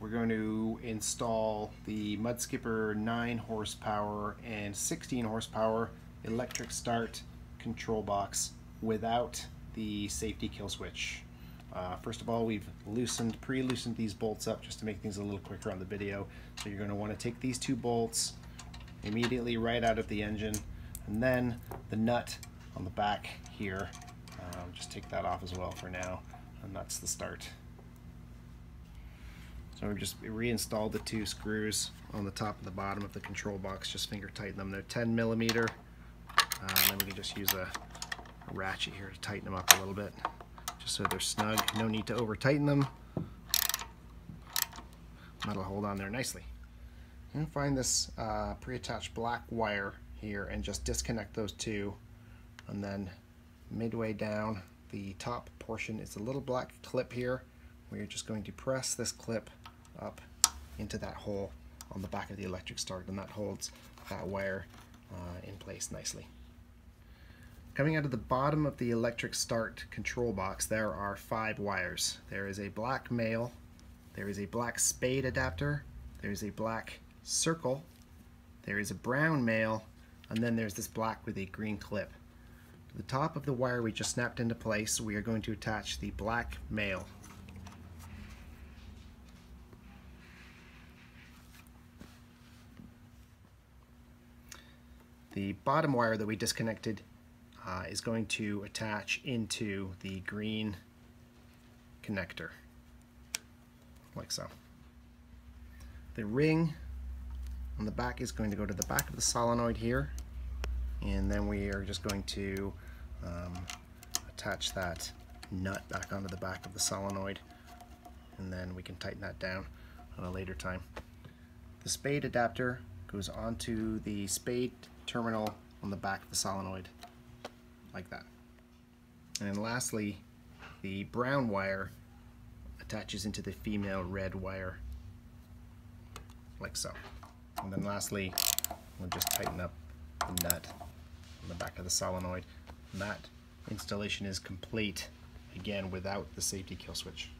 we're going to install the Mud-Skipper 9 horsepower and 16 horsepower electric start control box without the safety kill switch. Uh, first of all, we've loosened, pre-loosened these bolts up just to make things a little quicker on the video. So you're going to want to take these two bolts immediately right out of the engine and then the nut on the back here, um, just take that off as well for now and that's the start. So we just reinstalled the two screws on the top and the bottom of the control box, just finger tighten them. They're 10 millimeter. Uh, and then we can just use a, a ratchet here to tighten them up a little bit, just so they're snug. No need to over tighten them. That'll hold on there nicely. And find this uh, pre-attached black wire here and just disconnect those two. And then midway down the top portion is a little black clip here. We're just going to press this clip up into that hole on the back of the electric start and that holds that wire uh, in place nicely. Coming out of the bottom of the electric start control box there are five wires. There is a black male, there is a black spade adapter, there is a black circle, there is a brown male, and then there's this black with a green clip. To the top of the wire we just snapped into place we are going to attach the black male. The bottom wire that we disconnected uh, is going to attach into the green connector, like so. The ring on the back is going to go to the back of the solenoid here, and then we are just going to um, attach that nut back onto the back of the solenoid, and then we can tighten that down at a later time. The spade adapter goes onto the spade terminal on the back of the solenoid like that. And then lastly, the brown wire attaches into the female red wire like so. And then lastly, we'll just tighten up the nut on the back of the solenoid. And that installation is complete, again, without the safety kill switch.